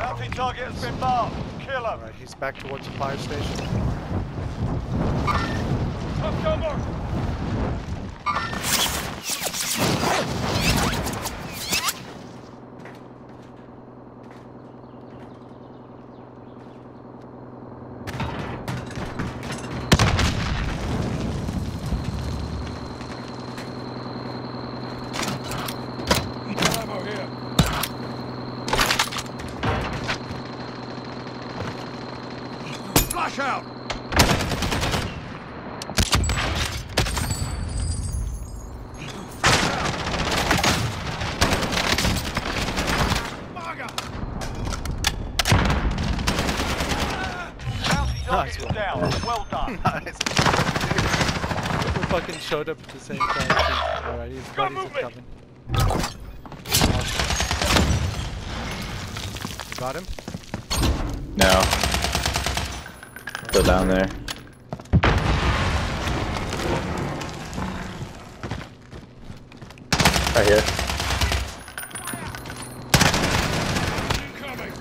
Bounty target has been marked. Kill him. Alright, he's back towards the fire station. Top cover. Ammo here. Flash out! Bounty Nice one. down. Well done. nice. we fucking showed up at the same time. Alright, his buddies are coming. Got him? No. Still down there. Right here. Is Incoming!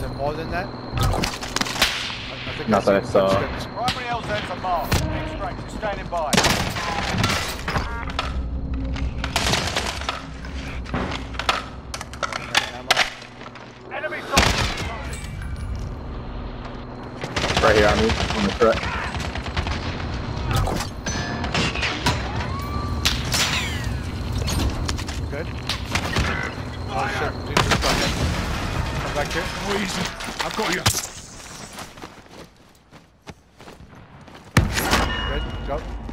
There more than that? I, I Not that I saw. Primary LZs are marked. Extract standing by. right here on me, on the truck. Good. Oh shit, dude, just fucking. Come back here. Oh, easy. I've got you. Good, jump.